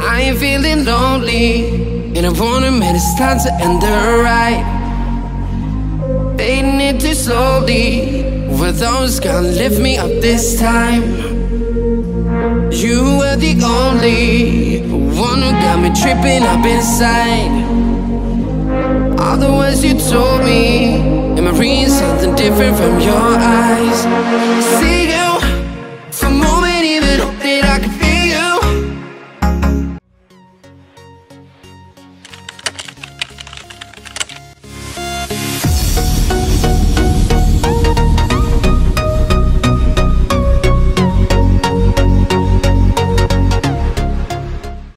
I ain't feeling lonely And I wanna admit it's time to end the ride Fading it too slowly Were those gonna lift me up this time? You were the only One who got me tripping up inside All the words you told me Am I reading something different from your eyes? See